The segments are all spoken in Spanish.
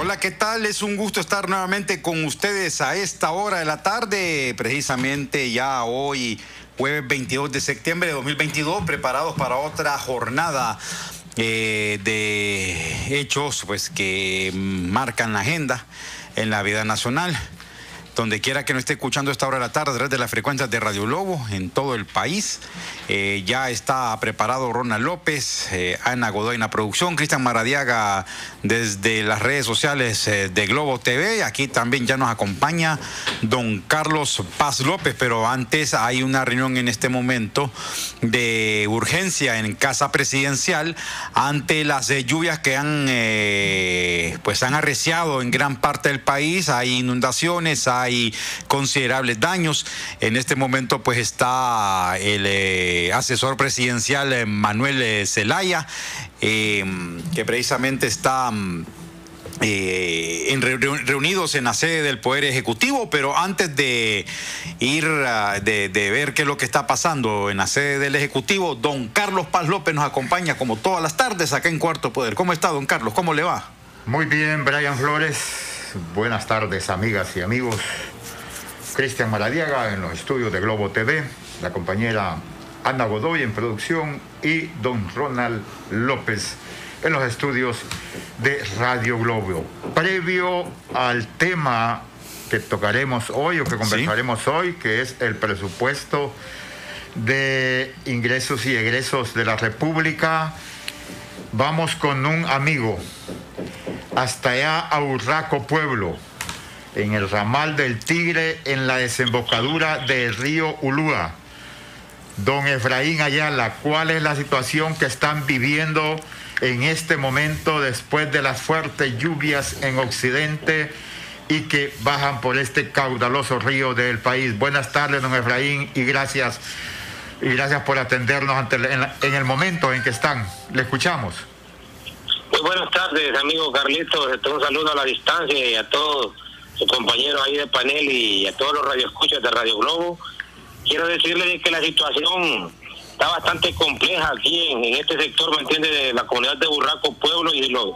Hola, ¿qué tal? Es un gusto estar nuevamente con ustedes a esta hora de la tarde, precisamente ya hoy, jueves 22 de septiembre de 2022, preparados para otra jornada eh, de hechos pues, que marcan la agenda en la vida nacional donde quiera que no esté escuchando esta hora de la tarde, a través de las frecuencias de Radio Lobo en todo el país. Eh, ya está preparado Ronald López, eh, Ana Godoy en la producción, Cristian Maradiaga desde las redes sociales eh, de Globo TV. Aquí también ya nos acompaña don Carlos Paz López, pero antes hay una reunión en este momento de urgencia en Casa Presidencial ante las lluvias que han, pues han arreciado en gran parte del país. Hay inundaciones, hay hay considerables daños. En este momento pues está el eh, asesor presidencial eh, Manuel eh, Zelaya, que precisamente está... reunidos en la sede del Poder Ejecutivo, pero antes de ir de, de, ver qué es lo que está pasando en la sede del Ejecutivo, don Carlos Paz López nos acompaña como todas las tardes acá en Cuarto Poder. ¿Cómo está, don Carlos? ¿Cómo le va? Muy bien, Brian Flores buenas tardes amigas y amigos. Cristian Maradiaga en los estudios de Globo TV, la compañera Ana Godoy en producción y don Ronald López en los estudios de Radio Globo. Previo al tema que tocaremos hoy o que conversaremos hoy, que es el presupuesto de ingresos y egresos de la República, vamos con un amigo hasta allá a Urraco Pueblo, en el ramal del Tigre, en la desembocadura del río Ulúa. Don Efraín Ayala, ¿cuál es la situación que están viviendo en este momento después de las fuertes lluvias en Occidente y que bajan por este caudaloso río del país? Buenas tardes, don Efraín, y gracias, y gracias por atendernos en el momento en que están. Le escuchamos. Buenas tardes, amigo Carlitos. Este, un saludo a la distancia y a todos sus compañeros ahí de panel y a todos los radioescuchas de Radio Globo. Quiero decirles que la situación está bastante compleja aquí en, este sector, ¿me entiende? De la comunidad de Burraco Pueblo y los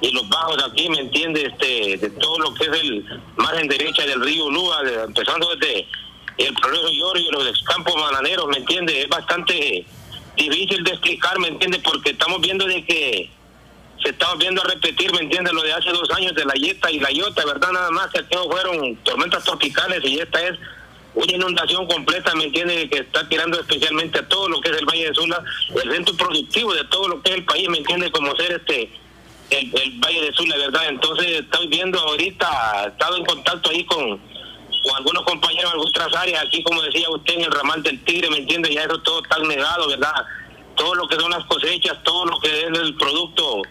y los bajos aquí, ¿me entiende? Este, de todo lo que es el margen derecha del río Lúa, empezando desde el progreso Llorio y los campos bananeros, ¿me entiende? Es bastante difícil de explicar, ¿me entiende? Porque estamos viendo de que se está volviendo a repetir, ¿me entiendes? Lo de hace dos años de la Yeta y la Iota, ¿verdad? Nada más que aquellos fueron tormentas tropicales y esta es una inundación completa, ¿me entiendes? Que está tirando especialmente a todo lo que es el Valle de Sula, el centro productivo de todo lo que es el país, ¿me entiendes? Como ser este el, Valle de Sula, ¿verdad? Entonces estoy viendo ahorita, he estado en contacto ahí con, con algunos compañeros de otras áreas, aquí como decía usted en el ramal del Tigre, ¿me entiende? Ya eso todo está negado, ¿verdad? Todo lo que son las cosechas, todo lo que es el producto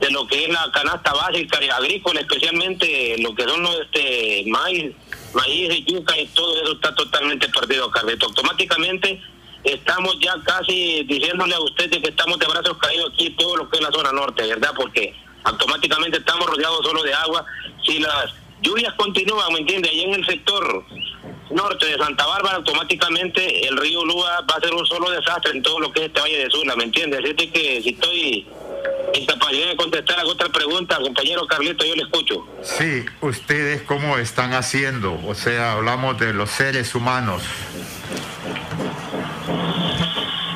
de lo que es la canasta básica agrícola, especialmente lo que son los este, maíz, maíz, yuca y todo eso está totalmente perdido, Carleto. Automáticamente estamos ya casi diciéndole a ustedes que estamos de brazos caídos aquí todo lo que es la zona norte, ¿verdad? Porque automáticamente estamos rodeados solo de agua. Si las lluvias continúan, ¿me entiende? Ahí en el sector norte de Santa Bárbara, automáticamente el río Lúa va a ser un solo desastre en todo lo que es este Valle de Sula, ¿me entiende? Así que si estoy incapacidad de contestar a otra pregunta, compañero Carlito, yo le escucho. Sí, ustedes cómo están haciendo, o sea, hablamos de los seres humanos.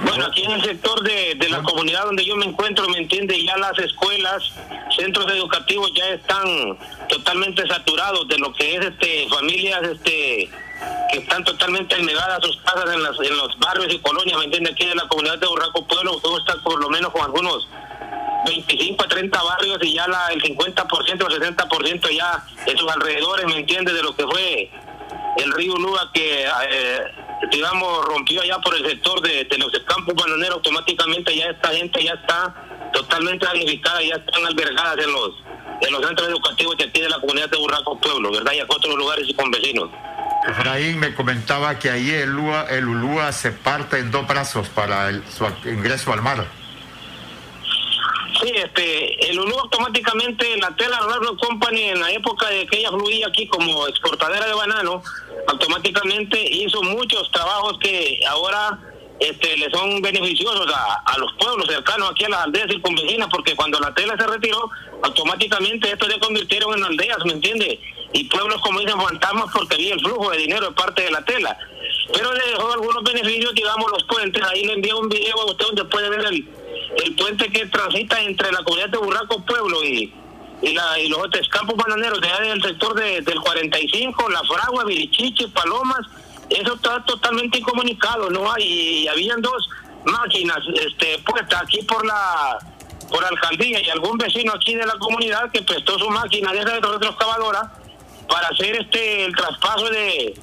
Bueno, aquí en el sector de, de la comunidad donde yo me encuentro, ¿me entiende? Ya las escuelas, centros educativos ya están totalmente saturados de lo que es este familias este que están totalmente negadas sus casas en, las, en los barrios y colonias, ¿me entiende? Aquí en la comunidad de Burraco Pueblo, todo está por lo menos con algunos 25 a 30 barrios y ya la, el 50% o el 60% ya en sus alrededores, ¿me entiende? De lo que fue el río Lúa que, eh, digamos, rompió allá por el sector de, los campos bananeros, automáticamente ya esta gente ya está totalmente damnificada, ya están albergadas en los en los centros educativos de aquí de la comunidad de Burraco Pueblo, ¿verdad? Y a otros lugares y con vecinos. Efraín me comentaba que ahí el Ulúa, el se parte en dos brazos para su ingreso al mar. Sí, este, el UNU automáticamente, la Tela Raro Company, en la época de que ella fluía aquí como exportadera de banano, automáticamente hizo muchos trabajos que ahora este, le son beneficiosos a, los pueblos cercanos aquí a las aldeas circunvecinas, porque cuando la tela se retiró, automáticamente esto se convirtieron en aldeas, ¿me entiende? Y pueblos, como dicen, fantasmas porque había el flujo de dinero de parte de la tela. Pero le dejó algunos beneficios, digamos, los puentes. Ahí le envié un video a usted donde puede ver el, el puente que transita entre la comunidad de Burraco Pueblo y, la, y los otros campos bananeros de allá del sector de, del 45, La Fragua, Virichiche, Palomas eso está totalmente incomunicado, ¿no? hay y habían dos máquinas este, puestas aquí por la por alcaldía y algún vecino aquí de la comunidad que prestó su máquina de esa de excavadora para hacer este el traspaso de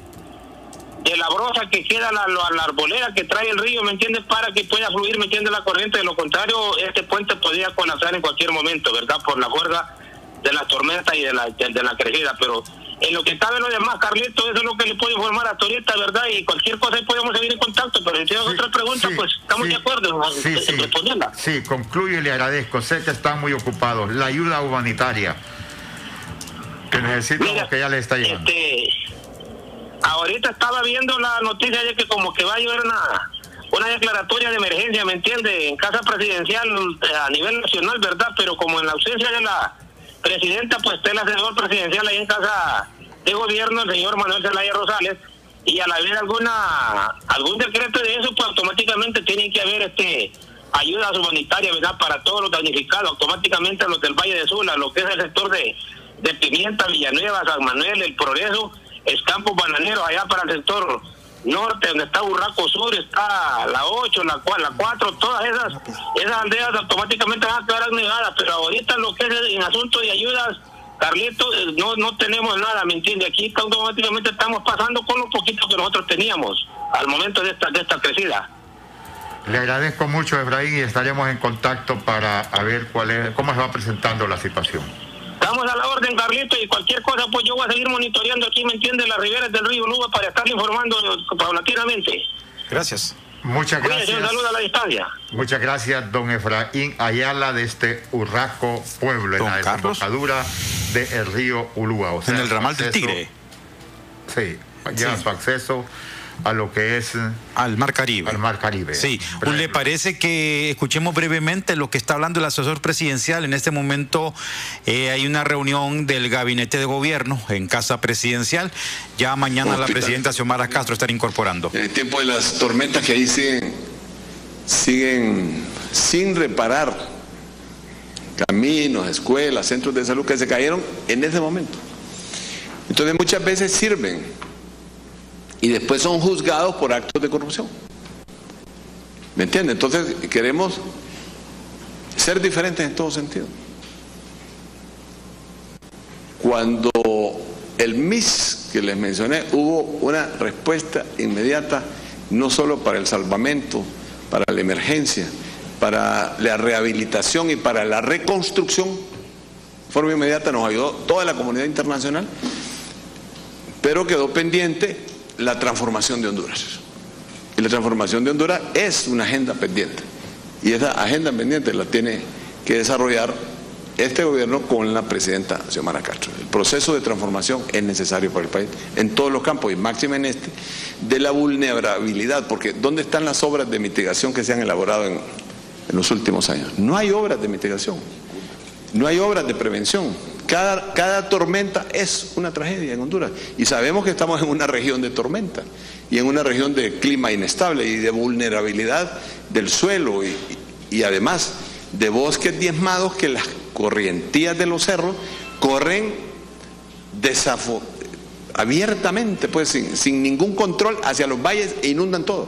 de la brosa que queda la, la, arbolera que trae el río, ¿me entiendes? Para que pueda fluir, ¿me entiendes? La corriente, de lo contrario, este puente podría colapsar en cualquier momento, ¿verdad? Por la fuerza de la tormenta y de la, de la crecida, pero en lo que cabe lo demás, Carlito, eso es lo que le puedo informar a Torieta, ¿verdad? Y cualquier cosa podemos seguir en contacto, pero si tiene otra pregunta, pues estamos de acuerdo sí, en responderla. Sí, concluyo y le agradezco. Sé que están muy ocupados. La ayuda humanitaria que necesitamos que ya le está llegando. Este, ahorita estaba viendo la noticia de que como que va a llover una, una declaratoria de emergencia, ¿me entiende? En casa presidencial a nivel nacional, ¿verdad? Pero como en la ausencia de la presidenta, pues está el asesor presidencial ahí en casa de gobierno, el señor Manuel Zelaya Rosales, y al haber alguna algún decreto de eso, pues automáticamente tienen que haber este ayudas humanitarias, ¿verdad? Para todos los damnificados, automáticamente los del Valle de Sula, lo que es el sector de, de Pimienta, Villanueva, San Manuel, El Progreso, Escampos Bananeros, allá para el sector norte, donde está Burraco Sur, está la 8, la 4, la 4 todas esas, esas aldeas automáticamente van a quedar negadas, pero ahorita lo que es en asunto de ayudas, Carlito, eh, no, no tenemos nada, ¿me entiende? Aquí automáticamente estamos pasando con lo poquito que nosotros teníamos al momento de esta, de esta crecida. Le agradezco mucho, Efraín, y estaremos en contacto para ver cuál es, cómo se va presentando la situación. Estamos a la orden, Carlito, y cualquier cosa, pues yo voy a seguir monitoreando aquí, ¿me entiende? Las riberas del río Luba para estar informando paulatinamente. Gracias. Muchas gracias. Un saludo a la distancia. Muchas gracias, don Efraín Ayala, de este Urraco Pueblo, en la desembocadura del río Ulúa. en el ramal del Tigre. Sí, ya su acceso a lo que es al Mar Caribe. Al Mar Caribe. Sí, ¿le parece que escuchemos brevemente lo que está hablando el asesor presidencial? En este momento eh, hay una reunión del gabinete de gobierno en Casa Presidencial. Ya mañana la presidenta Xiomara Castro estará incorporando. En el tiempo de las tormentas que ahí siguen, siguen sin reparar caminos, escuelas, centros de salud que se cayeron en ese momento. Entonces muchas veces sirven y después son juzgados por actos de corrupción. ¿Me entiende? Entonces queremos ser diferentes en todo sentido. Cuando el MIS que les mencioné hubo una respuesta inmediata no solo para el salvamento, para la emergencia, para la rehabilitación y para la reconstrucción, de forma inmediata nos ayudó toda la comunidad internacional, pero quedó pendiente la transformación de Honduras. Y la transformación de Honduras es una agenda pendiente. Y esa agenda pendiente la tiene que desarrollar este gobierno con la presidenta Xiomara Castro. El proceso de transformación es necesario para el país en todos los campos y máximo en este, de la vulnerabilidad, porque ¿dónde están las obras de mitigación que se han elaborado en, en los últimos años? No hay obras de mitigación, no hay obras de prevención. Cada, tormenta es una tragedia en Honduras y sabemos que estamos en una región de tormenta y en una región de clima inestable y de vulnerabilidad del suelo y, además de bosques diezmados que las corrientías de los cerros corren abiertamente, pues sin, ningún control hacia los valles e inundan todo.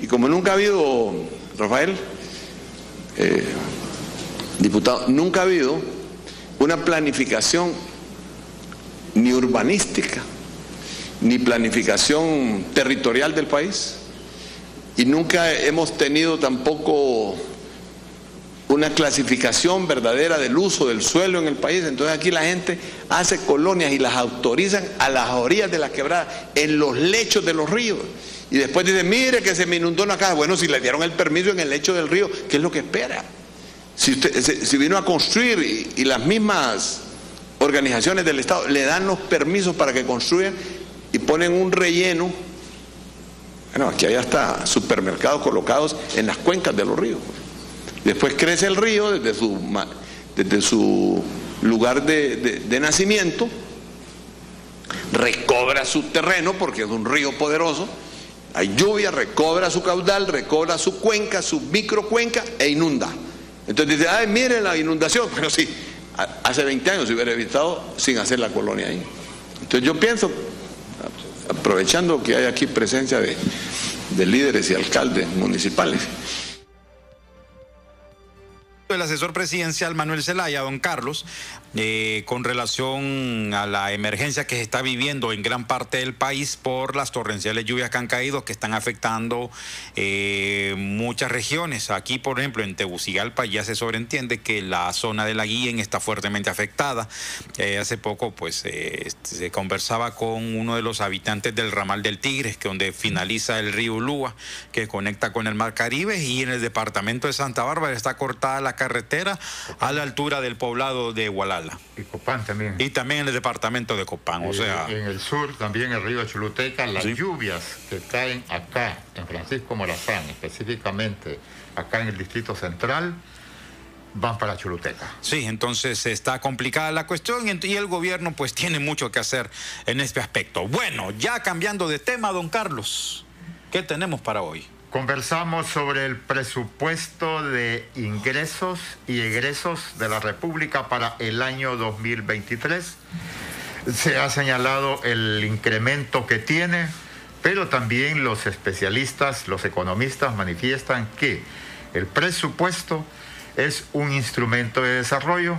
Y como nunca ha habido, Rafael, eh, diputado, nunca ha habido una planificación ni urbanística, ni planificación territorial del país. Y nunca hemos tenido tampoco una clasificación verdadera del uso del suelo en el país. Entonces aquí la gente hace colonias y las autorizan a las orillas de la quebrada, en los lechos de los ríos. Y después dice, mire que se me inundó una casa. Bueno, si le dieron el permiso en el lecho del río, ¿qué es lo que espera? Si, vino a construir y, las mismas organizaciones del Estado le dan los permisos para que construyan y ponen un relleno Bueno, aquí hay hasta supermercados colocados en las cuencas de los ríos. Después crece el río desde su, desde su lugar de, nacimiento, recobra su terreno porque es un río poderoso, hay lluvia, recobra su caudal, recobra su cuenca, su microcuenca e inunda. Entonces dice, ay, miren la inundación. Pero sí, hace 20 años se hubiera evitado sin hacer la colonia ahí. Entonces yo pienso, aprovechando que hay aquí presencia de, de líderes y alcaldes municipales, el asesor presidencial Manuel Zelaya, don Carlos, eh, con relación a la emergencia que se está viviendo en gran parte del país por las torrenciales lluvias que han caído, que están afectando eh, muchas regiones. Aquí, por ejemplo, en Tegucigalpa ya se sobreentiende que la zona de la Guía está fuertemente afectada. Eh, hace poco, pues, se conversaba con uno de los habitantes del ramal del Tigre, que donde finaliza el río Ulúa, que conecta con el Mar Caribe, y en el departamento de Santa Bárbara está cortada la carretera a la altura del poblado de Hualala. Y Copán también. Y también en el departamento de Copán, o sea... En el sur, también el río Chuluteca, las lluvias que caen acá, en Francisco Morazán, específicamente acá en el Distrito Central, van para Chuluteca. Sí, entonces está complicada la cuestión y el gobierno pues tiene mucho que hacer en este aspecto. Bueno, ya cambiando de tema, don Carlos, ¿qué tenemos para hoy? Conversamos sobre el presupuesto de ingresos y egresos de la República para el año 2023. Se ha señalado el incremento que tiene, pero también los especialistas, los economistas manifiestan que el presupuesto es un instrumento de desarrollo.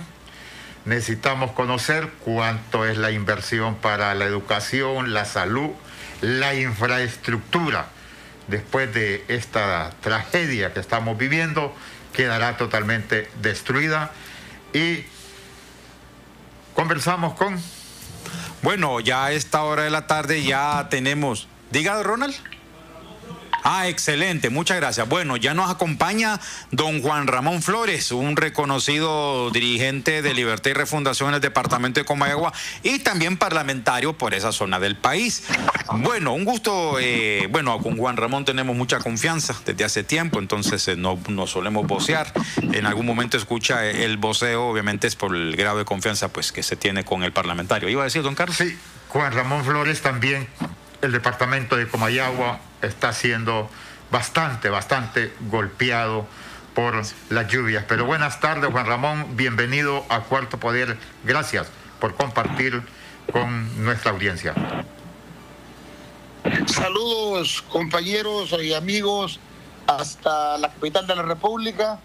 Necesitamos conocer cuánto es la inversión para la educación, la salud, la infraestructura después de esta tragedia que estamos viviendo, quedará totalmente destruida. Y conversamos con... Bueno, ya a esta hora de la tarde ya tenemos... Diga, Ronald. Ah, excelente, muchas gracias. Bueno, ya nos acompaña don Juan Ramón Flores, un reconocido dirigente de Libertad y Refundación en el departamento de Comayagua y también parlamentario por esa zona del país. Bueno, un gusto, eh, bueno, con Juan Ramón tenemos mucha confianza desde hace tiempo, entonces eh, no nos solemos vocear. En algún momento escucha el voceo, obviamente es por el grado de confianza pues que se tiene con el parlamentario. ¿Iba a decir, don Carlos? Sí, Juan Ramón Flores también, el departamento de Comayagua está siendo bastante, bastante golpeado por las lluvias. Pero buenas tardes, Juan Ramón, bienvenido a Cuarto Poder. Gracias por compartir con nuestra audiencia. Saludos, compañeros y amigos, hasta la capital de la República,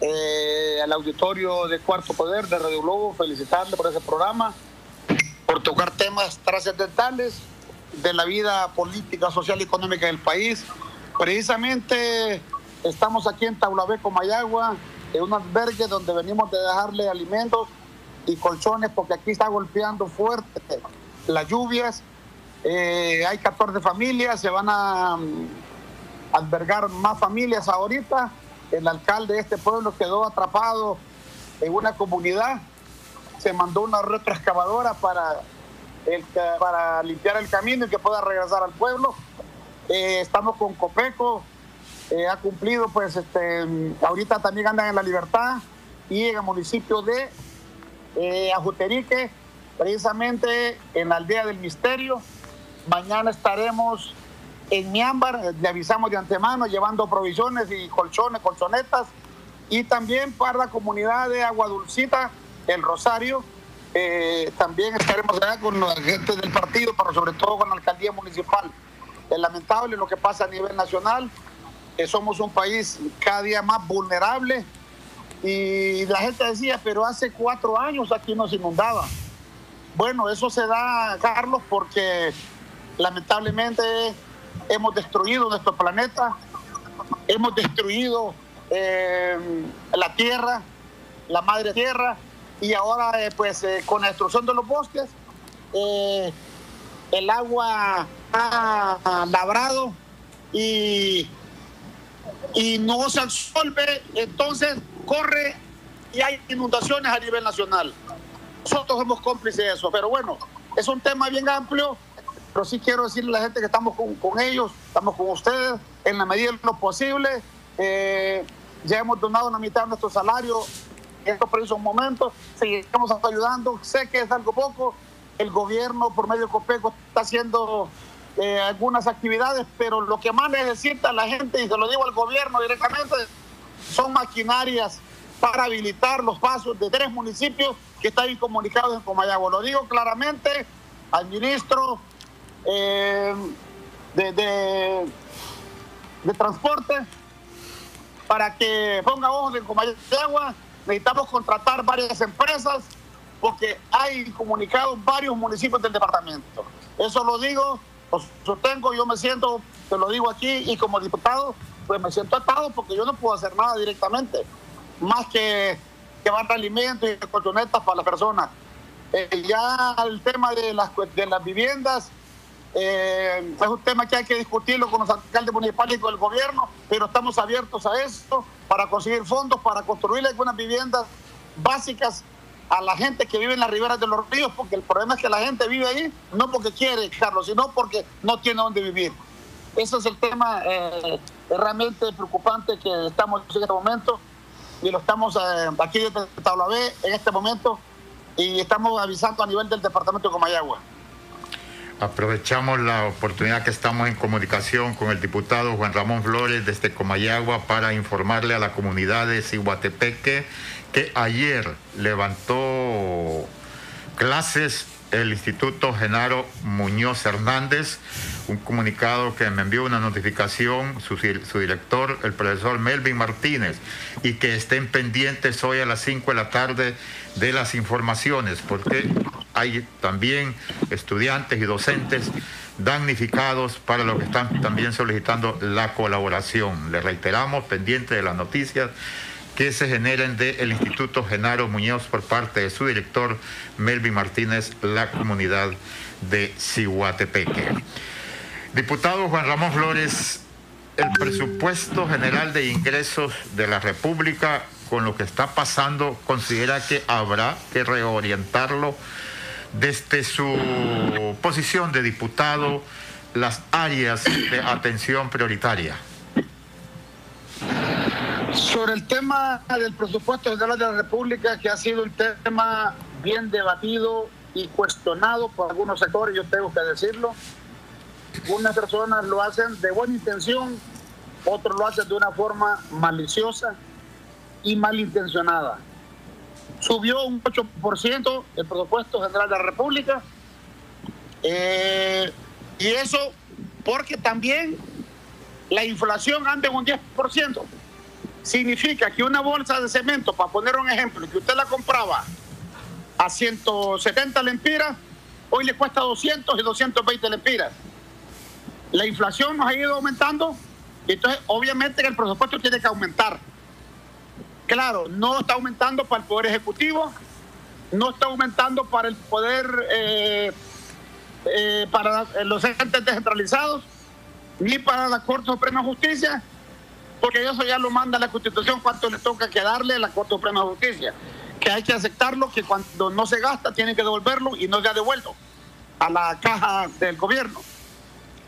eh, al auditorio de Cuarto Poder de Radio Globo, felicitarle por ese programa, por tocar temas trascendentales de la vida política, social y económica del país. Precisamente estamos aquí en Taulabeco, Mayagua, en un albergue donde venimos de dejarle alimentos y colchones porque aquí está golpeando fuerte las lluvias. Eh, hay 14 familias, se van a mm, albergar más familias ahorita. El alcalde de este pueblo quedó atrapado en una comunidad. Se mandó una retroexcavadora para para limpiar el camino y que pueda regresar al pueblo. Eh, estamos con Copeco, eh, ha cumplido, pues este, ahorita también andan en la libertad y en el municipio de eh, Ajuterique, precisamente en la aldea del misterio. Mañana estaremos en Miámbar, le avisamos de antemano, llevando provisiones y colchones, colchonetas, y también para la comunidad de Agua Dulcita, el Rosario, eh, también estaremos allá con los agentes del partido, pero sobre todo con la alcaldía municipal. Es lamentable lo que pasa a nivel nacional. somos un país cada día más vulnerable. Y la gente decía, pero hace cuatro años aquí nos inundaba. Bueno, eso se da, Carlos, porque lamentablemente hemos destruido nuestro planeta, hemos destruido eh, la tierra, la madre tierra, y ahora eh, pues eh, con la destrucción de los bosques eh, el agua ha labrado y, y no se absorbe, entonces corre y hay inundaciones a nivel nacional. Nosotros somos cómplices de eso, pero bueno, es un tema bien amplio pero sí quiero decirle a la gente que estamos con, ellos, estamos con ustedes en la medida de lo posible. Ya hemos donado una mitad de nuestro salario estos precisos momentos, seguiremos ayudando. Sé que es algo poco, el gobierno por medio de Copeco está haciendo eh, algunas actividades, pero lo que más necesita la gente, y se lo digo al gobierno directamente, son maquinarias para habilitar los pasos de tres municipios que están incomunicados en Comayagua. Lo digo claramente al ministro eh, de, de, Transporte para que ponga ojos en Comayagua. Necesitamos contratar varias empresas porque hay comunicados varios municipios del departamento. Eso lo digo, lo sostengo, yo me siento, te lo digo aquí, y como diputado, pues me siento atado porque yo no puedo hacer nada directamente, más que llevar alimentos y colchonetas para las personas. Eh, ya el tema de las, de las viviendas eh, es un tema que hay que discutirlo con los alcaldes municipales y con el gobierno, pero estamos abiertos a esto para conseguir fondos, para construir algunas viviendas básicas a la gente que vive en las riberas de los ríos, porque el problema es que la gente vive ahí no porque quiere, Carlos, sino porque no tiene dónde vivir. Ese es el tema eh, realmente preocupante que estamos en este momento y lo estamos eh, aquí desde Tabla B en este momento y estamos avisando a nivel del departamento de Comayagua. Aprovechamos la oportunidad que estamos en comunicación con el diputado Juan Ramón Flores desde Comayagua para informarle a la comunidad de Cihuatepeque que ayer levantó clases el Instituto Genaro Muñoz Hernández, un comunicado que me envió una notificación su, su, director, el profesor Melvin Martínez, y que estén pendientes hoy a las 5 de la tarde de las informaciones, porque hay también estudiantes y docentes damnificados para lo que están también solicitando la colaboración. Le reiteramos, pendiente de las noticias que se generen del Instituto Genaro Muñoz por parte de su director Melvin Martínez, la comunidad de Cihuatepeque. Diputado Juan Ramón Flores, el presupuesto general de ingresos de la República con lo que está pasando, considera que habrá que reorientarlo desde su posición de diputado, las áreas de atención prioritaria. Sobre el tema del presupuesto general de la República, que ha sido un tema bien debatido y cuestionado por algunos sectores, yo tengo que decirlo. Unas personas lo hacen de buena intención, otros lo hacen de una forma maliciosa y malintencionada. Subió un 8% el presupuesto general de la República. Eh, y eso porque también la inflación anda en un 10% significa que una bolsa de cemento, para poner un ejemplo, que usted la compraba a 170 lempiras, hoy le cuesta 200 y 220 lempiras. La inflación nos ha ido aumentando, entonces obviamente el presupuesto tiene que aumentar. Claro, no está aumentando para el Poder Ejecutivo, no está aumentando para el Poder, eh, eh, para los entes descentralizados, ni para la Corte Suprema de Justicia, porque eso ya lo manda la Constitución, cuánto le toca quedarle a la Corte Suprema de Justicia. Que hay que aceptarlo, que cuando no se gasta tiene que devolverlo y no se ha devuelto a la caja del gobierno.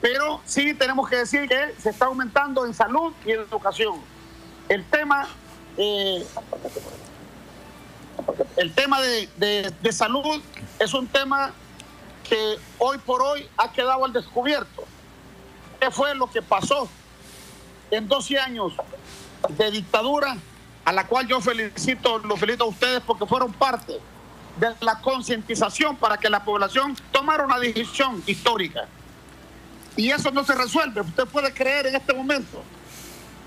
Pero sí tenemos que decir que se está aumentando en salud y en educación. El tema, eh, el tema de, de salud es un tema que hoy por hoy ha quedado al descubierto. ¿Qué fue lo que pasó en 12 años de dictadura, a la cual yo felicito, los felicito a ustedes porque fueron parte de la concientización para que la población tomara una decisión histórica. Y eso no se resuelve. Usted puede creer en este momento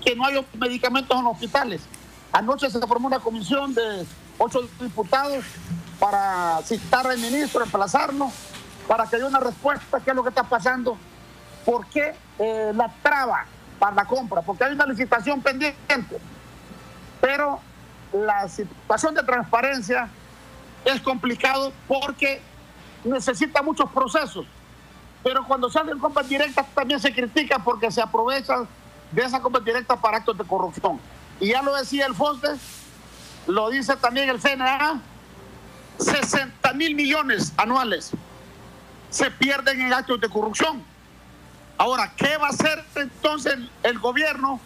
que no hay medicamentos en hospitales. Anoche se formó una comisión de ocho diputados para citar al ministro, emplazarlo, para que haya una respuesta qué es lo que está pasando, por qué eh, la traba para la compra, porque hay una licitación pendiente. Pero la situación de transparencia es complicado porque necesita muchos procesos. Pero cuando salen compras directas también se critica porque se aprovechan de esa compra directa para actos de corrupción. Y ya lo decía el FOSDE, lo dice también el CNA, 60 mil millones anuales se pierden en actos de corrupción. Ahora, ¿qué va a hacer entonces el, gobierno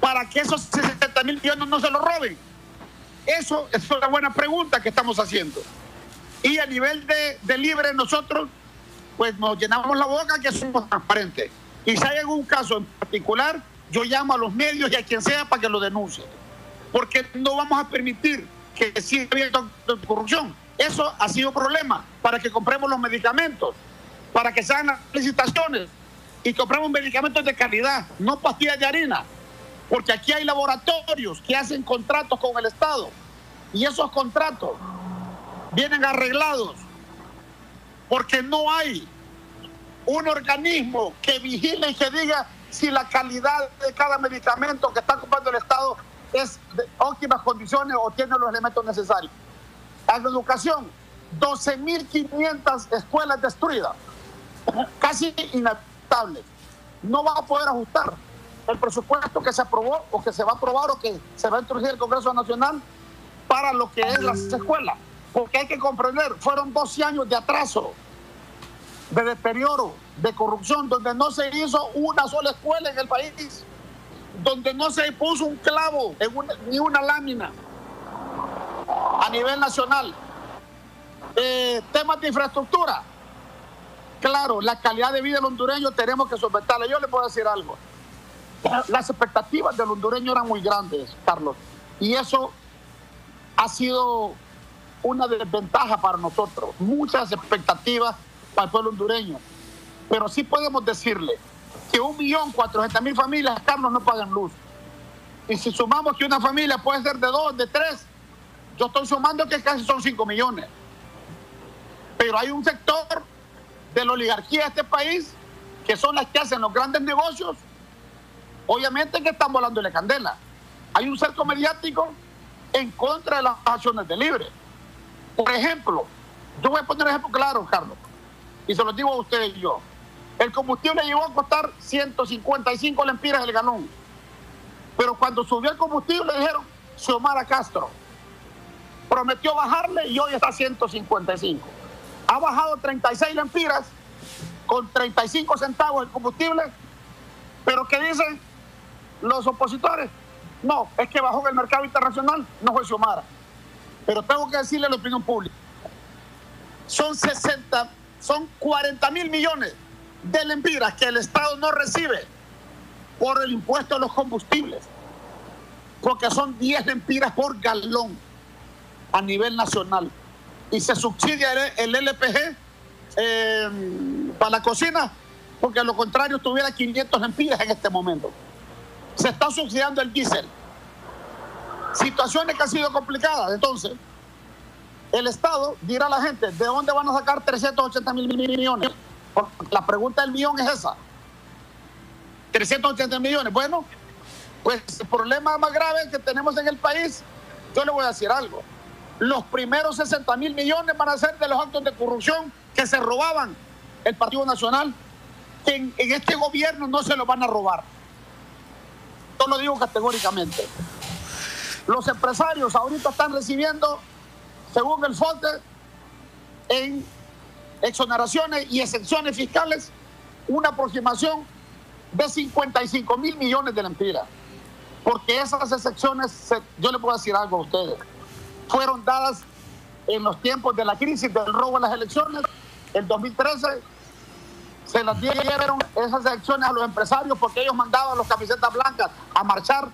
para que esos 60 mil millones no se los roben? Eso es una buena pregunta que estamos haciendo. Y a nivel de, de libre nosotros, pues nos llenamos la boca que somos transparentes. Y si hay algún caso en particular, yo llamo a los medios y a quien sea para que lo denuncie. Porque no vamos a permitir que siga habiendo corrupción. Eso ha sido problema para que compremos los medicamentos, para que se las licitaciones y compremos medicamentos de calidad, no pastillas de harina. Porque aquí hay laboratorios que hacen contratos con el Estado y esos contratos vienen arreglados porque no hay un organismo que vigile y que diga si la calidad de cada medicamento que está comprando el Estado es de óptimas condiciones o tiene los elementos necesarios. A la educación, 12.500 escuelas destruidas, casi inestables. No va a poder ajustar el presupuesto que se aprobó o que se va a aprobar o que se va a introducir el Congreso Nacional para lo que es las escuelas. Porque hay que comprender, fueron 12 años de atraso, de deterioro, de corrupción, donde no se hizo una sola escuela en el país, donde no se puso un clavo, ni una lámina a nivel nacional. Eh, temas de infraestructura. Claro, la calidad de vida del hondureño tenemos que solventarla. Yo le puedo decir algo. Las expectativas del hondureño eran muy grandes, Carlos. Y eso ha sido una desventaja para nosotros. Muchas expectativas el pueblo hondureño. Pero sí podemos decirle que un millón cuatrocientas mil familias, Carlos, no pagan luz. Y si sumamos que una familia puede ser de dos, de tres, yo estoy sumando que casi son 5 millones. Pero hay un sector de la oligarquía de este país que son las que hacen los grandes negocios. Obviamente que están volando la candela. Hay un cerco mediático en contra de las acciones de libre. Por ejemplo, yo voy a poner un ejemplo claro, Carlos, y se lo digo a ustedes yo. El combustible llegó a costar 155 lempiras el galón. Pero cuando subió el combustible dijeron, Xiomara Castro, prometió bajarle y hoy está a 155. Ha bajado 36 lempiras con 35 centavos el combustible, pero ¿qué dicen los opositores? No, es que bajó el mercado internacional, no fue Xiomara. Pero tengo que decirle a la opinión pública, son 60, son 40 mil millones de lempiras que el Estado no recibe por el impuesto a los combustibles, porque son 10 lempiras por galón a nivel nacional y se subsidia el LPG eh, para la cocina, porque a lo contrario tuviera 500 lempiras en este momento. Se está subsidiando el diésel. Situaciones que han sido complicadas. Entonces, el Estado dirá a la gente, ¿de dónde van a sacar 380 mil millones? La pregunta del millón es esa. 380 millones. Bueno, pues el problema más grave que tenemos en el país, yo le voy a decir algo los primeros 60 mil millones van a ser de los actos de corrupción que se robaban el Partido Nacional, que en, este gobierno no se los van a robar. Yo lo digo categóricamente. Los empresarios ahorita están recibiendo, según el FONTE, en exoneraciones y exenciones fiscales, una aproximación de 55 mil millones de lempiras. Porque esas excepciones, yo le puedo decir algo a ustedes fueron dadas en los tiempos de la crisis del robo en las elecciones, el 2013, se las dieron esas elecciones a los empresarios porque ellos mandaban a los camisetas blancas a marchar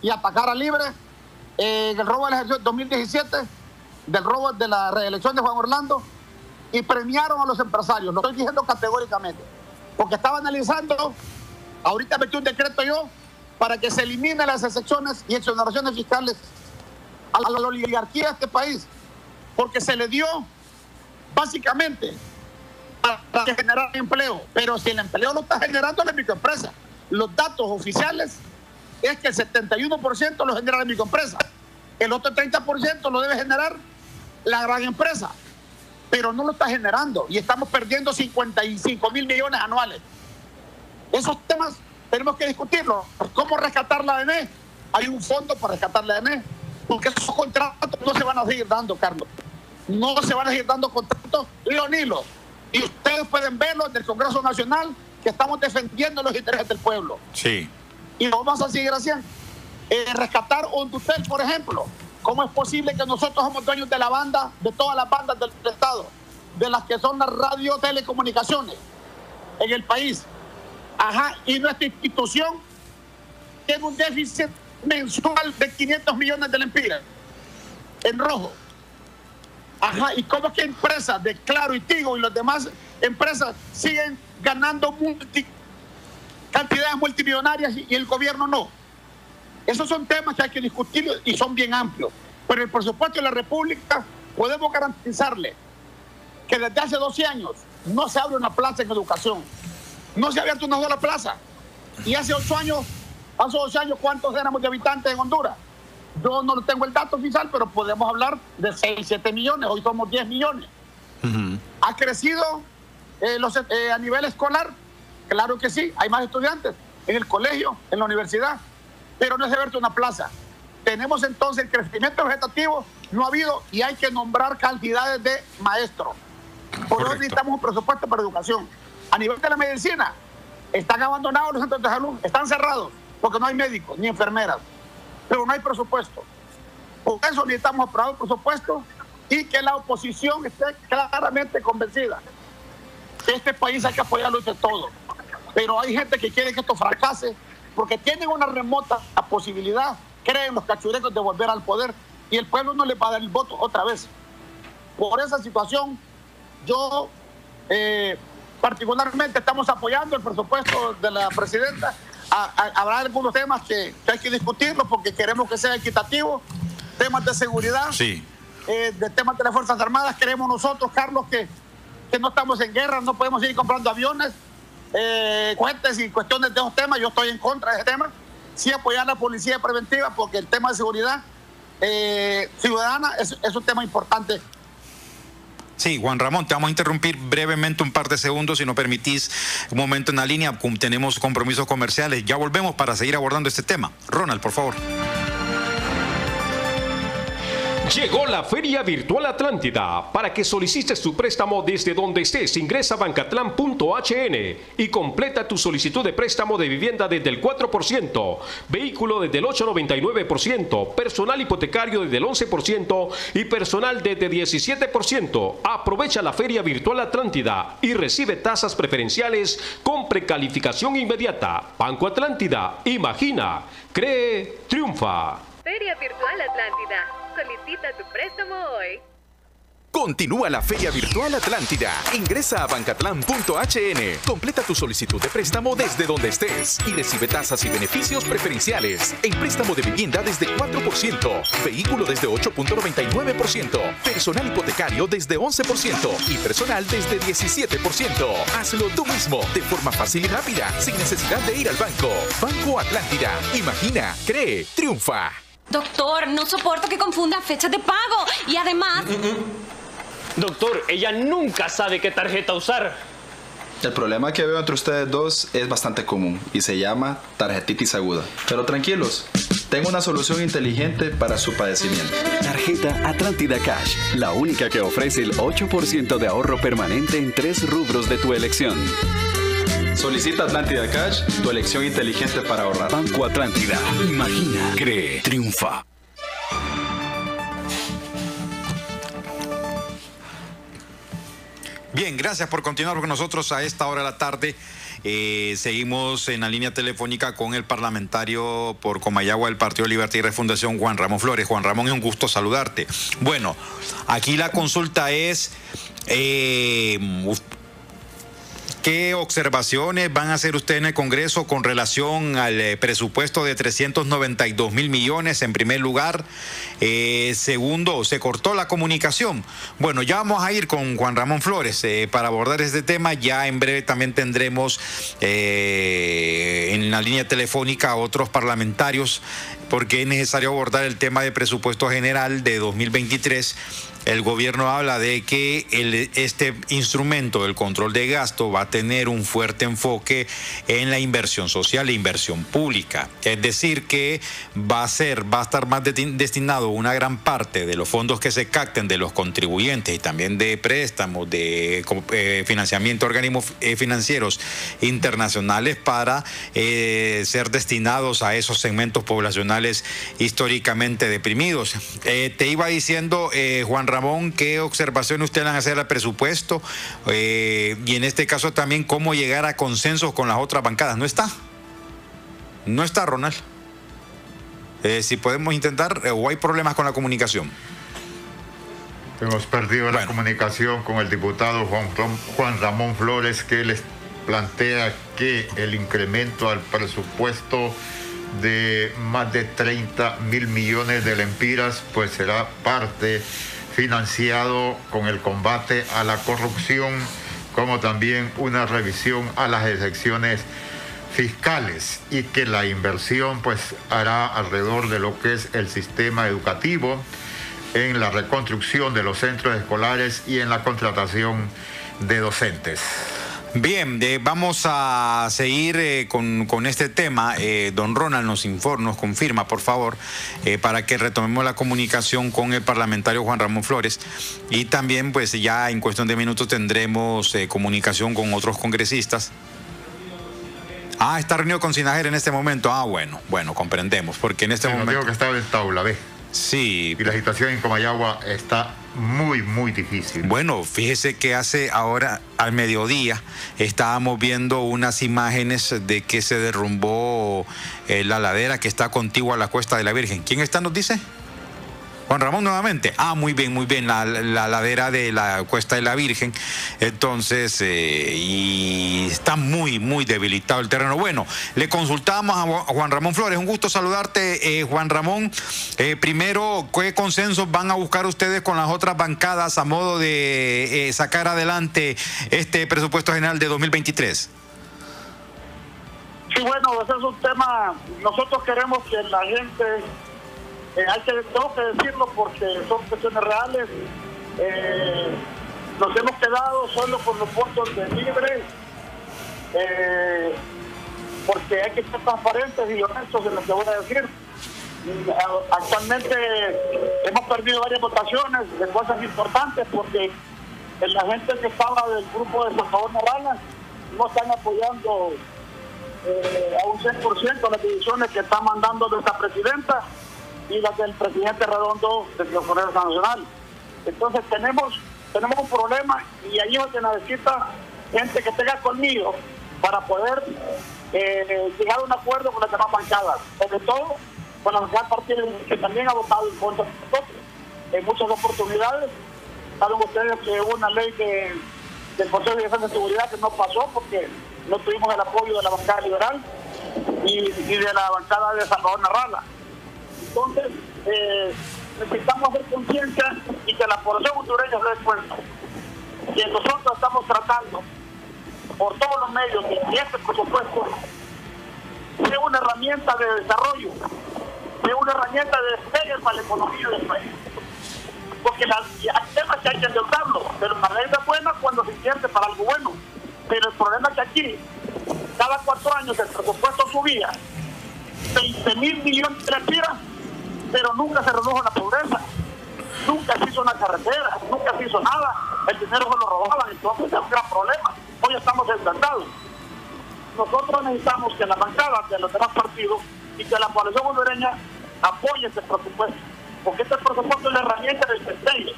y atacar a libre. en el robo de las elecciones 2017, del robo de la reelección de Juan Orlando, y premiaron a los empresarios. Lo estoy diciendo categóricamente, porque estaba analizando, ahorita metí un decreto yo, para que se eliminen las excepciones y exoneraciones fiscales a la oligarquía de este país, porque se le dio básicamente para generar empleo, pero si el empleo lo está generando la microempresa, los datos oficiales es que el 71% lo genera la microempresa, el otro 30% lo debe generar la gran empresa, pero no lo está generando y estamos perdiendo 55 mil millones anuales. Esos temas tenemos que discutirlos. ¿Cómo rescatar la ADN? Hay un fondo para rescatar la ADN porque esos contratos no se van a seguir dando, Carlos. No se van a seguir dando contratos leonilos. Y ustedes pueden verlo en el Congreso Nacional, que estamos defendiendo los intereses del pueblo. Sí. Y lo vamos a seguir haciendo. Eh, rescatar un tutel, por ejemplo. ¿Cómo es posible que nosotros somos dueños de la banda, de todas las bandas del Estado, de las que son las radio telecomunicaciones en el país? Ajá, y nuestra institución tiene un déficit mensual de 500 millones de lempiras en rojo. Ajá, ¿y cómo es que empresas de Claro y Tigo y las demás empresas siguen ganando cantidades multimillonarias y el gobierno no? Esos son temas que hay que discutir y son bien amplios. Pero el presupuesto de la República podemos garantizarle que desde hace 12 años no se abre una plaza en educación. No se ha abierto una sola plaza. Y hace 8 años, hace 12 años, ¿cuántos éramos de habitantes en Honduras? Yo no tengo el dato oficial, pero podemos hablar de 6, 7 millones. Hoy somos 10 millones. ¿Ha crecido eh, los, eh, a nivel escolar? Claro que sí. Hay más estudiantes en el colegio, en la universidad pero no es abierto una plaza. Tenemos entonces el crecimiento vegetativo, no ha habido y hay que nombrar cantidades de maestros. Por eso necesitamos un presupuesto para educación. A nivel de la medicina, están abandonados los centros de salud, están cerrados porque no hay médicos ni enfermeras, pero no hay presupuesto. Por eso necesitamos aprobar un presupuesto y que la oposición esté claramente convencida que este país hay que apoyarlo entre todos. Pero hay gente que quiere que esto fracase porque tienen una remota posibilidad, creen los cachurecos, de volver al poder y el pueblo no le va a dar el voto otra vez. Por esa situación, yo eh, particularmente estamos apoyando el presupuesto de la presidenta. habrá algunos temas que, hay que discutirlos porque queremos que sea equitativo, temas de seguridad, sí. eh, de temas de las Fuerzas Armadas. Queremos nosotros, Carlos, que, que no estamos en guerra, no podemos seguir comprando aviones eh, y cuestiones de esos temas, yo estoy en contra de ese tema. Sí apoyar a la policía preventiva porque el tema de seguridad eh, ciudadana es, es un tema importante Sí, Juan Ramón, te vamos a interrumpir brevemente un par de segundos, si no permitís un momento en la línea. Tenemos compromisos comerciales. Ya volvemos para seguir abordando este tema. Ronald, por favor. Llegó la Feria Virtual Atlántida. Para que solicites tu préstamo desde donde estés, ingresa a bancatlán.hn y completa tu solicitud de préstamo de vivienda desde el 4%, vehículo desde el 8,99%, personal hipotecario desde el 11% y personal desde 17%. Aprovecha la Feria Virtual Atlántida y recibe tasas preferenciales con precalificación inmediata. Banco Atlántida, imagina, cree, triunfa. Feria Virtual Atlántida. Solicita tu préstamo hoy. Continúa la Feria Virtual Atlántida. Ingresa a bancatlán.hn. Completa tu solicitud de préstamo desde donde estés y recibe tasas y beneficios preferenciales. En préstamo de vivienda desde 4%, vehículo desde 8.99%, personal hipotecario desde 11% y personal desde 17%. Hazlo tú mismo de forma fácil y rápida, sin necesidad de ir al banco. Banco Atlántida. Imagina, cree, triunfa. Doctor, no soporto que confunda fechas de pago. Y además... Mm, mm, mm. Doctor, ella nunca sabe qué tarjeta usar. El problema que veo entre ustedes dos es bastante común y se llama tarjetitis aguda. Pero tranquilos, tengo una solución inteligente para su padecimiento. Tarjeta Atlántida Cash, la única que ofrece el 8% de ahorro permanente en tres rubros de tu elección. Solicita Atlántida Cash, tu elección inteligente para ahorrar. Banco Atlántida. Imagina, cree, triunfa. Bien, gracias por continuar con nosotros a esta hora de la tarde. Eh, seguimos en la línea telefónica con el parlamentario por Comayagua del Partido Libertad y Refundación, Juan Ramón Flores. Juan Ramón, es un gusto saludarte. Bueno, aquí la consulta es, eh, ¿Qué observaciones van a hacer ustedes en el Congreso con relación al eh, presupuesto de 392 mil millones en primer lugar? Eh, segundo, se cortó la comunicación. Bueno, ya vamos a ir con Juan Ramón Flores eh, para abordar este tema. Ya en breve también tendremos en la línea telefónica a otros parlamentarios porque es necesario abordar el tema de presupuesto general de 2023 el gobierno habla de que este instrumento del control de gasto va a tener un fuerte enfoque en la inversión social e inversión pública. Es decir, que va a ser, va a estar más destinado una gran parte de los fondos que se capten de los contribuyentes y también de préstamos, de eh, financiamiento organismos eh, financieros internacionales para eh, ser destinados a esos segmentos poblacionales históricamente deprimidos. te iba diciendo, Juan Ramón, ¿qué observaciones ustedes van a hacer al presupuesto? Eh, y en este caso también, ¿cómo llegar a consensos con las otras bancadas? No está. No está, Ronald. Eh, si podemos intentar, eh, o hay problemas con la comunicación. Hemos perdido la comunicación con el diputado Juan, Juan Ramón Flores, que les plantea que el incremento al presupuesto de más de 30 mil millones de lempiras, pues será parte financiado con el combate a la corrupción, como también una revisión a las excepciones fiscales y que la inversión pues hará alrededor de lo que es el sistema educativo, en la reconstrucción de los centros escolares y en la contratación de docentes. Bien, vamos a seguir eh, con, este tema. Eh, don Ronald nos informa, nos confirma, por favor, eh, para que retomemos la comunicación con el parlamentario Juan Ramón Flores. Y también, pues ya en cuestión de minutos tendremos comunicación con otros congresistas. Ah, está reunido con Sinajer en este momento. Ah, bueno, bueno, comprendemos, porque en este momento... Digo que estaba en tabla. Sí. Y la situación en Comayagua está muy, muy difícil. Bueno, fíjese que hace ahora al mediodía estábamos viendo unas imágenes de que se derrumbó eh, la ladera que está contigua a la Cuesta de la Virgen. ¿Quién está, nos dice? Juan Ramón nuevamente. Ah, muy bien, muy bien. La, ladera de la Cuesta de la Virgen. Entonces, eh, y está muy, muy debilitado el terreno. Bueno, le consultamos a Juan Ramón Flores. Un gusto saludarte, eh, Juan Ramón. Eh, primero, ¿qué consensos van a buscar ustedes con las otras bancadas a modo de sacar adelante este presupuesto general de 2023? Sí, bueno, ese es un tema. Nosotros queremos que la gente eh, hay que, tengo que decirlo porque son cuestiones reales. Eh, nos hemos quedado solo con los votos de libre, eh, porque hay que ser transparentes y honestos en lo que voy a decir. Actualmente hemos perdido varias votaciones de cosas importantes porque la gente que estaba del grupo de Salvador Morales no están apoyando a un 100% las decisiones que está mandando nuestra presidenta y las del presidente Redondo del Congreso Nacional. Entonces tenemos, tenemos un problema y ahí es donde necesita gente que tenga conmigo para poder eh, llegar a un acuerdo con las demás bancadas, sobre todo con la bancada partido que también ha votado en contra de nosotros. En muchas oportunidades, saben ustedes que hubo una ley de, del Consejo de Defensa y Seguridad que no pasó porque no tuvimos el apoyo de la bancada liberal y, y de la bancada de Salvador Narrala. Entonces, eh, necesitamos hacer conciencia y que la población hondureña se dé cuenta que nosotros estamos tratando por todos los medios que este presupuesto sea una herramienta de desarrollo, sea una herramienta de despegue para la economía del país. Porque la, hay temas que hay que endeudarlo, pero la ley es buena cuando se invierte para algo bueno. Pero el problema es que aquí, cada cuatro años el presupuesto subía 20 mil millones de lempiras pero nunca se redujo la pobreza, nunca se hizo una carretera, nunca se hizo nada, el dinero se lo robaban, entonces es un gran problema. Hoy estamos enfrentados. Nosotros necesitamos que la bancada de los demás partidos y que la población hondureña apoye este presupuesto, porque este presupuesto es la herramienta del despegue.